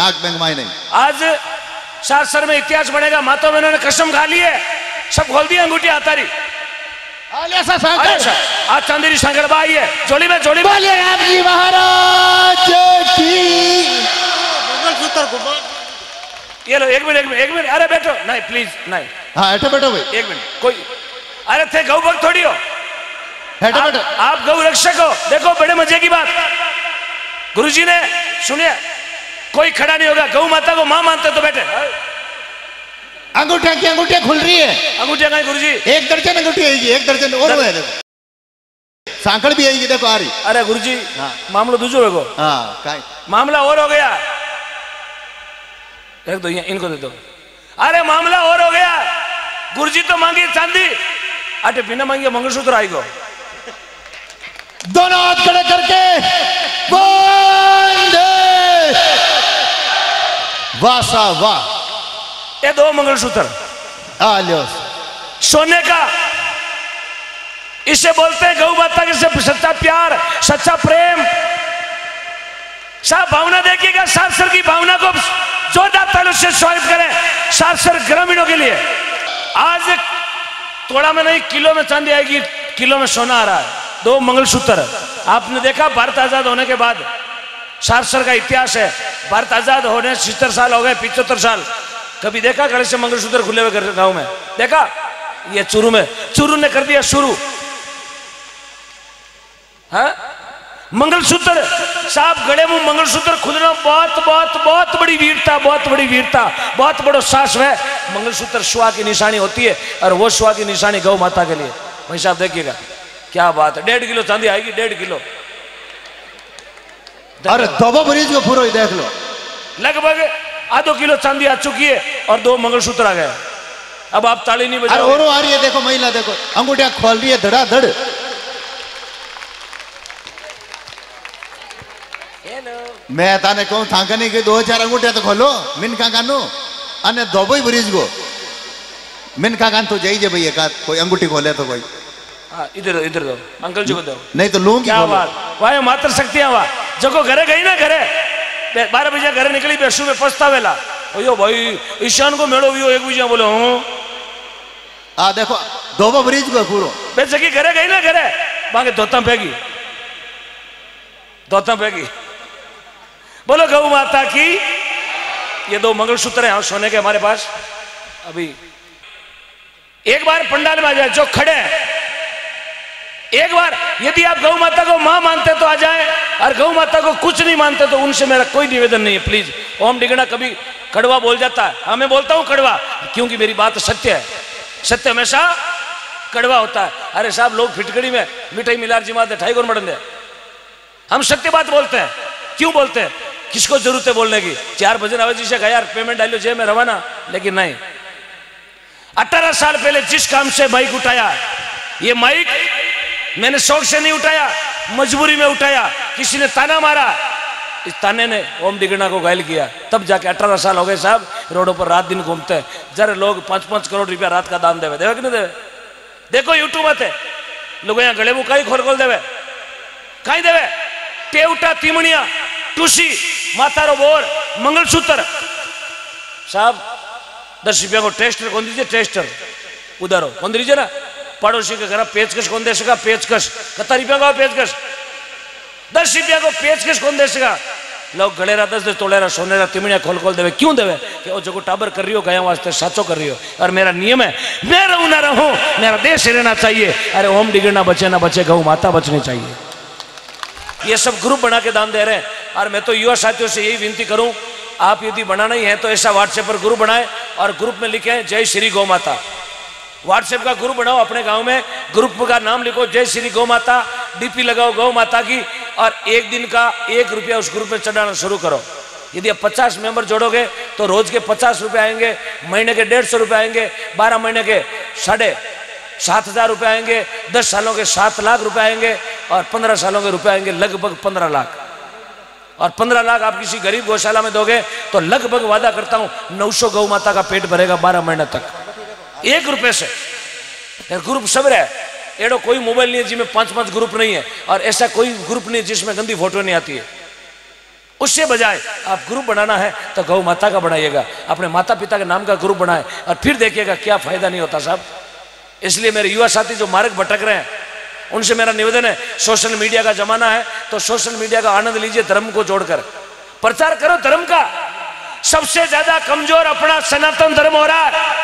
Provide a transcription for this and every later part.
नाक बैंक माई नहीं। आज शास्त्र में इतिहास बनेगा मातो में इन्होंने कसम खा ली है। सब खोल दिया अंगूठी आतारी आज चंदेरी शंकर बाई है। जोड़ी में जोड़ी में। बोलिए राम जी महाराज की। ये लो एक मिनट एक मिनट एक मिनट। अरे बैठो। नहीं प्लीज़ नहीं। हाँ हेठे बैठो भाई। एक मिनट। कोई अरे थे गौ भक्त थोड़ी हो। आप, बैठो। आप गौ रक्षक हो। देखो बड़े मज़े की बात। गुरुजी ने सुनिए। कोई खड़ा नहीं होगा। गौ माता को माँ मानते तो बैठे। अंगूठिया की अंगूठिया खुल रही है। अंगूठिया कहीं गुरुजी? एक दर्जन अंगूठी आएगी एक दर्जन और देखो। सांकड़ भी आएगी देखो आ रही। अरे गुरुजी हाँ। मामलो दूसरो देखो। हाँ मामला और हो गया। एक दो इनको दे दो। अरे मामला और हो गया। गुरु जी तो मांगी चांदी। अटे बिना मांगे मंगलसूत्र आई गो दोनों हाथ खड़े करके वंदे वाह सा वाह ये दो मंगलसूत्र आलियो सोने का इसे बोलते हैं गौ माता के सच्चा प्यार सच्चा प्रेम साहब भावना देखिएगा शास्त्र की भावना को जोरदार तालों से स्वागत करें शास्त्र ग्रामीणों के लिए आज तोड़ा में नहीं किलो में चांदी आएगी किलो में सोना आ रहा है दो मंगलसूत्र आपने देखा भारत आज़ाद होने के बाद शास्त्र का इतिहास है। भारत आज़ाद होने छिहत्तर साल हो गए पिछहत्तर साल। कभी देखा गणेश से मंगलसूत्र खुले हुए गाँव में? देखा? ये चूरू में। चूरू ने कर दिया शुरू। हाँ? मंगलसूत्र। साहब गले में मंगलसूत्र खुदना बहुत बहुत बहुत बड़ी वीरता, बहुत बड़ी वीरता, बहुत बड़ो साहस है। मंगलसूत्र शुआ की निशानी होती है और वो शुआ की निशानी गौ माता के लिए। भाई साहब, देखिएगा। क्या बात है। डेढ़ किलो चांदी आएगी, डेढ़ किलो। अरे दबो ब्रिज को पूरा ही देख लो। लगभग आधो किलो चांदी आ चुकी है और दो मंगलसूत्र आ गए। अब आप ताली नहीं अरे बजाओ और आ रही है देखो महिला देखो। अंगूठिया खोल रही है धड़ाधड़। मैं ताने कहूँ थांका नहीं कि दो चार अंगूठिया तो खोलो। मिनका कानू? अने दोबो ही ब्रिज को। मिनका कान तो जाइए भैया का कोई अंगूठी खोले तो कोई। हाँ, इधर इधर दो। अंकल जी को दो। नहीं तो लूँगी क्या बात? वाह मात्र शक्तियाँ वाह। जको घरे गई ना घरे। बे- बारह बजे घरे निकली बेसू में पछतावेला। अयो भाई ईशान को मेड़ो वियो एक बीजा बोले हूँ? आ देखो दोबो ब्रिज को पूरो। बेचे की घरे गई ना घरे। मांगे धोता फेंकी धोता फेंकी बोलो गौ माता की ये दो मंगलसूत्र हैं सोने के हमारे पास। अभी एक बार पंडाल में आ जाए जो खड़े हैं। एक बार यदि आप गौ माता को माँ मानते तो आ जाए। और गौ माता को कुछ नहीं मानते तो उनसे मेरा कोई निवेदन नहीं है प्लीज़ ओम डिगना कभी कड़वा बोल जाता है। हाँ मैं बोलता हूँ कड़वा, क्योंकि मेरी बात सत्य है। सत्य हमेशा कड़वा होता है। अरे साहब, लोग फिटकड़ी में मिठाई मिलार जिमा दे ठाई को दे? हम सत्य बात बोलते हैं। क्यों बोलते हैं? किसको ज़रूरत है बोलने की? चार भजन आवे जी से कहा, यार पेमेंट डालो जेब में रवाना। लेकिन नहीं। अठारह साल पहले जिस काम से माइक उठाया, ये माइक मैंने शौक से नहीं उठाया। मजबूरी में उठाया। किसी ने ताना मारा। इस ताने ने ओम डिगना को घायल किया। तब जाके अठारह साल हो गए साहब, रोडों पर रात दिन घूमते हैं। जरा लोग पाँच पाँच करोड़ रुपया रात का दान देवे। देवे कि नहीं देवे? देखो यूट्यूब आते लोग यहाँ गले मुँह कहीं खोल खोल देवे। कहीं देवे? टेवटा, तिमणिया, टूसी, मातारो बोर, मंगलसूत्र। साहब, दस रुपया को टेस्टर, कौन दीजिए टेस्टर? उधारो। कौन दीजिए ना? पड़ोसी के घर पेचकश कौन दे सका पेचकश कितना रुपया का पेचकश दस रुपया को पेचकश कौन दे सका लोग गलेरा दस दस तोड़ेरा सोनेरा तिमड़िया खोल खोल देवे। क्यों देवे? कि वो जो टाबर कर रही हो, गया वास्ते साचो कर रही हो। और मेरा नियम है, मैं रहूँ ना रहूँ, मेरा देश रहना चाहिए। अरे, ओम डिगना बचे, ना बचे, गऊ माता बचनी चाहिए। ये सब ग्रुप बना के दान दे रहे हैं। और मैं तो युवा साथियों से यही विनती करूँ, आप यदि बनाना ही है तो ऐसा व्हाट्सएप पर ग्रुप बनाए और ग्रुप में लिखे, जय श्री गौ माता। व्हाट्सएप का ग्रुप बनाओ अपने गाँव में। ग्रुप का नाम लिखो, जय श्री गौ माता, डीपी लगाओ गौ माता की, और एक दिन का एक रुपया उस ग्रुप में चढ़ाना शुरू करो। यदि आप पचास मेंबर जोड़ोगे तो रोज के पचास रुपये आएँगे, महीने के डेढ़ सौ रुपये आएँगे, बारह महीने के साढ़े सात हज़ार रुपये आएँगे, दस सालों के सात लाख रुपए आएँगे, और पंद्रह सालों के रुपए आएँगे, लगभग पंद्रह लाख। और पंद्रह लाख आप किसी गरीब गौशाला में दोगे तो लगभग वादा करता हूँ, नौ सौ गौ माता का पेट भरेगा बारह महीने तक। एक रुपए से। ग्रुप सब रहे। एडो कोई मोबाइल नहीं है जिसमें पाँच पाँच ग्रुप नहीं है। और ऐसा कोई ग्रुप नहीं जिसमें गंदी फ़ोटो नहीं आती है। उससे बजाय आप ग्रुप बनाना है तो गौ माता का बनाइएगा। अपने माता पिता के नाम का ग्रुप बनाए और फिर देखिएगा क्या फ़ायदा नहीं होता साहब। इसलिए मेरे युवा साथी जो मार्ग भटक रहे हैं, उनसे मेरा निवेदन है सोशल मीडिया का जमाना है तो सोशल मीडिया का आनंद लीजिए धर्म को जोड़कर। प्रचार करो धर्म का। सबसे ज़्यादा कमज़ोर अपना सनातन धर्म हो रहा है।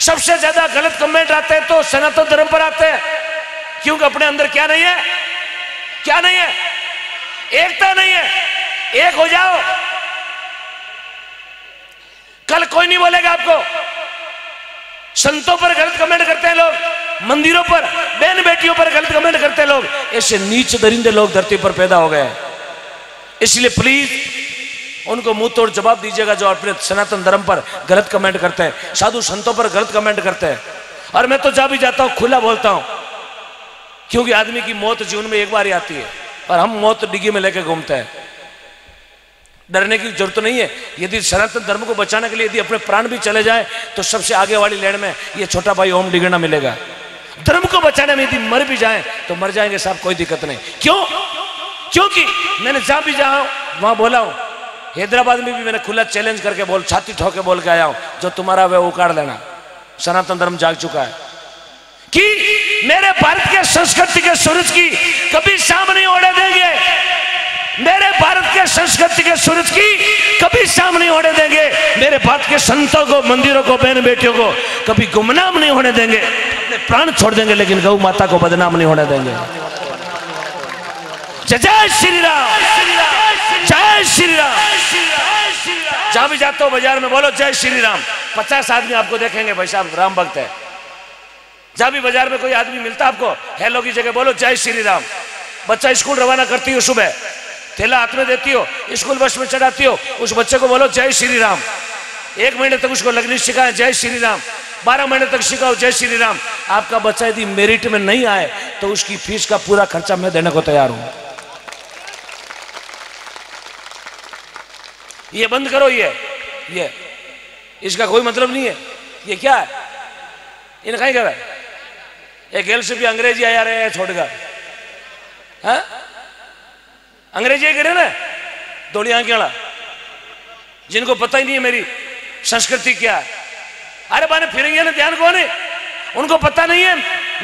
सबसे ज़्यादा गलत कमेंट आते हैं तो सनातन धर्म पर आते हैं। क्योंकि अपने अंदर क्या नहीं है? क्या नहीं है? एकता नहीं है। एक हो जाओ। कल कोई नहीं बोलेगा आपको। संतों पर गलत कमेंट करते हैं लोग। मंदिरों पर, बहन बेटियों पर गलत कमेंट करते हैं लोग। ऐसे नीच दरिंदे लोग धरती पर पैदा हो गए इसलिए प्लीज़ उनको मुँह तोड़ जवाब दीजिएगा जो अपने सनातन धर्म पर गलत कमेंट करते हैं, साधु संतों पर गलत कमेंट करते हैं। और मैं तो जा भी जाता हूँ, खुला बोलता हूँ, क्योंकि आदमी की मौत जीवन में एक बार ही आती है, और हम मौत डिग्गी में लेके घूमते हैं। डरने की ज़रूरत तो नहीं है, यदि सनातन धर्म को बचाने के लिए यदि अपने प्राण भी चले जाए तो सबसे आगे वाली लेन में ये छोटा भाई ओम डिगना मिलेगा। धर्म को बचाने में यदि मर भी जाए तो मर जाएँगे साहब, कोई दिक्कत नहीं। क्यों? क्योंकि मैंने जहाँ भी जहाँ वहाँ बोला हूँ हैदराबाद में भी मैंने खुला चैलेंज करके बोल, छाती ठोके बोल के आया हूँ। जो तुम्हारा वह उकाड़ लेना। सनातन धर्म जाग चुका है। कि मेरे भारत के संस्कृति के सूरज की कभी शाम नहीं ओढ़े देंगे। मेरे भारत के संस्कृति के सूरज की कभी शाम नहीं होने देंगे। मेरे भारत के संतों को, मंदिरों को, बहन बेटियों को कभी गुमनाम नहीं होने देंगे। अपने प्राण छोड़ देंगे, लेकिन गौ माता को बदनाम नहीं होने देंगे। जय श्री राम। जय श्री राम। जहाँ भी जाते हो बाज़ार में बोलो जय श्री राम। पचास आदमी आपको देखेंगे भाई साहब राम भक्त है। जहाँ भी बाज़ार में कोई आदमी मिलता आपको हेलो की जगह बोलो जय श्री राम। बच्चा स्कूल रवाना करती हो सुबह। थैला हाथ में देती हो स्कूल बस में चढ़ाती हो उस बच्चे को बोलो जय श्री राम। एक महीने तक उसको लगनी सिखाए जय श्री राम। बारह महीने तक सिखाओ जय श्री राम। आपका बच्चा यदि मेरिट में नहीं आए तो उसकी फ़ीस का पूरा खर्चा मैं देने को तैयार हूँ। ये बंद करो ये। ये। इसका कोई मतलब नहीं है। ये क्या है? इन्हें कहीं कर एक गेल से भी अंग्रेज़ी आया रहे छोड़कर हाँ? अंग्रेज़ी करे ना दौड़ी आँखें जिनको पता ही नहीं है मेरी संस्कृति क्या है। अरे बाने फिरेंगे ना ध्यान कौन है? उनको पता नहीं है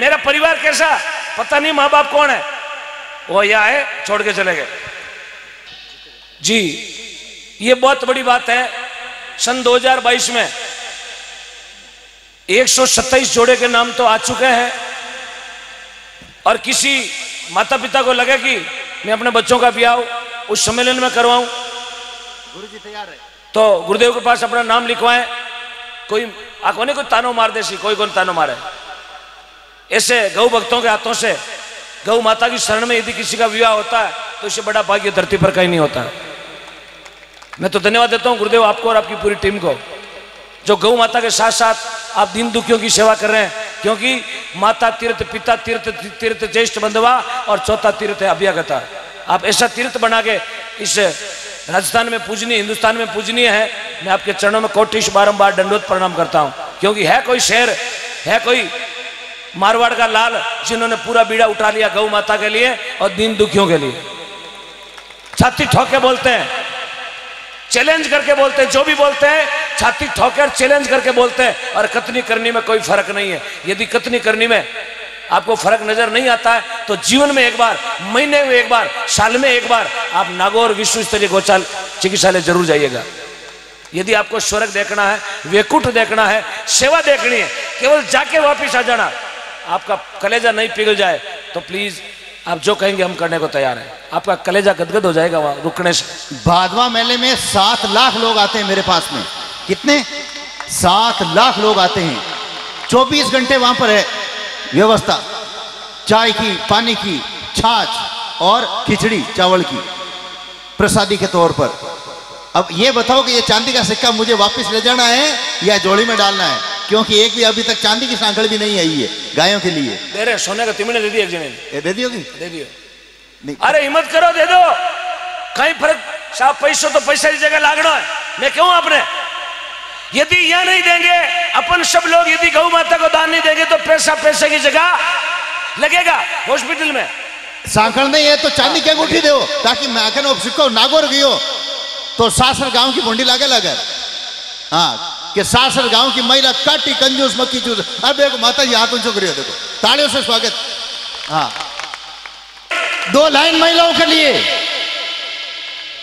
मेरा परिवार कैसा पता नहीं माँ बाप कौन है। वो यहाँ है छोड़ के चले गए। जी। ये बहुत बड़ी बात है। सन 2022 में 127 जोड़े के नाम तो आ चुके हैं। और किसी माता पिता को लगे कि मैं अपने बच्चों का ब्याह उस सम्मेलन में करवाऊं। गुरु जी तैयार है। तो गुरुदेव के पास अपना नाम लिखवाएँ। कोई आँखों ने कोई तानो मार देसी कोई कौन तानो मारे। ऐसे गौ भक्तों के हाथों से गौ माता की शरण में यदि किसी का विवाह होता है तो इससे बड़ा भाग्य धरती पर कहीं नहीं होता। मैं तो धन्यवाद देता हूँ, गुरुदेव, आपको और आपकी पूरी टीम को, जो गौ माता के साथ साथ आप दीन दुखियों की सेवा कर रहे हैं, क्योंकि माता तीर्थ, पिता तीर्थ तीर्थ ज्येष्ठ बंधवा और चौथा तीर्थ है अभ्यागता। आप ऐसा तीर्थ बना के इस राजस्थान में पूजनीय, हिंदुस्तान में पूजनीय है, मैं आपके चरणों में कोटिश बारम्बार दंडोत प्रणाम करता हूँ, क्योंकि है कोई शेर है कोई मारवाड़ का लाल जिन्होंने पूरा बीड़ा उठा लिया गौ माता के लिए और दीन दुखियों के लिए। छाती ठोके बोलते हैं चैलेंज करके बोलते हैं, जो भी बोलते हैं, छाती ठोकर चैलेंज करके बोलते हैं, और कतनी करनी में कोई फ़र्क नहीं है। यदि कतनी करनी में आपको फ़र्क नज़र नहीं आता है तो जीवन में एक बार, महीने में एक बार, साल में एक बार, आप नागौर विश्व स्तरीय गौचाल चिकित्सालय ज़रूर जाइएगा। यदि आपको स्वर्ग देखना है वेकुट देखना है, सेवा देखनी है, केवल जाके वापिस आ जाना, आपका कलेजा नहीं पिघल जाए तो प्लीज़ आप जो कहेंगे हम करने को तैयार हैं। आपका कलेजा गदगद हो जाएगा वहाँ, रुकने से। भादवा मेले में सात लाख लोग आते हैं मेरे पास में। कितने? सात लाख लोग आते हैं। चौबीस घंटे वहाँ पर है। व्यवस्था। चाय की, पानी की, छाछ और खिचड़ी, चावल की। प्रसादी के तौर पर। अब ये बताओ कि ये चांदी का सिक्का मुझे वापस ले जाना है या जोड़ी में डालना है? क्योंकि एक भी अभी तक चांदी की सांकड़ भी नहीं आई है गायों के लिए। दे रहे सोने का तिमने दे दिया एक जने दे दियोगी दे दियो। नहीं। अरे हिम्मत करो दे दो। कहीं फ़र्क साहब पैसों तो पैसा की जगह लागना है। मैं क्यों आपने यदि यह नहीं देंगे अपन सब लोग यदि गौ माता को दान नहीं देंगे तो पैसा पैसे की जगह लगेगा हॉस्पिटल में। सांकड़ नहीं है तो चांदी की अंगूठी दो ताकि मैं सिक्को नागोर गयो। तो सासर गाँव की भुंडी लागे लगे हाँ कि सासर गाँव की महिला काटी कंजूस मक्की चूस। अब देखो माता जी हाथ ऊंचो करियो, देखो। ताड़ियों से स्वागत। हाँ। दो लाइन महिलाओं के लिए।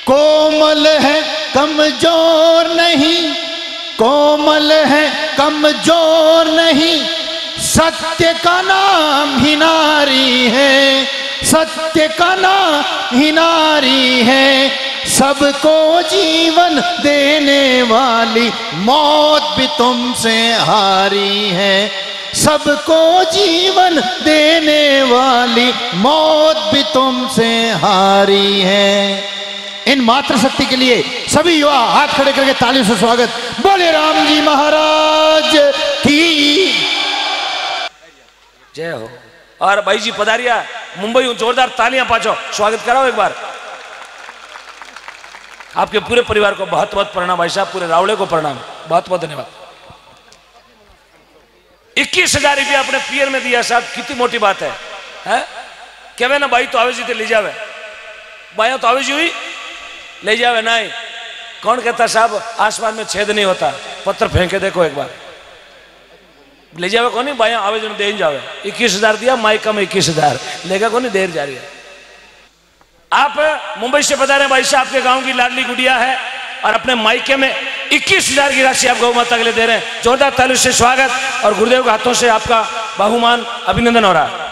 कोमल है, कमज़ोर नहीं। कोमल है, कमज़ोर नहीं। सत्य का नाम ही नारी है। सत्य का नाम ही नारी है। सबको जीवन देने वाली मौत भी तुमसे हारी है। सबको जीवन देने वाली मौत भी तुमसे हारी है। इन मातृशक्ति के लिए सभी युवा हाथ खड़े करके तालियों से स्वागत। बोले राम जी महाराज की। जय हो। और भाई जी पधारिया, मुंबई जोरदार तालियाँ पाचो। स्वागत कराओ एक बार। आपके पूरे परिवार को बहुत बहुत प्रणाम भाई साहब पूरे रावड़े को प्रणाम। बहुत बहुत धन्यवाद। इक्कीस हज़ार रुपया अपने पियर में दिया साहब कितनी मोटी बात है, है? कहवे ना भाई तो आवे जी ले जावे। बाया तो आवे जी हुई? ले जावे नहीं। कौन कहता साहब आसमान में छेद नहीं होता? पत्थर फेंके देखो एक बार। ले जावे कौन? नहीं बाया आवे दे जावे। इक्कीस हज़ार दिया माइका में इक्कीस हज़ार। लेगा कौन? देर जा रही है। आप मुंबई से बता रहे हैं भाई साहब, आपके गाँव की लाडली गुड़िया है और अपने माइके में इक्कीस हज़ार की राशि आप गौ माता के लिए दे रहे हैं। जोरदार तालु से स्वागत और गुरुदेव के हाथों से आपका बहुमान अभिनंदन हो रहा है।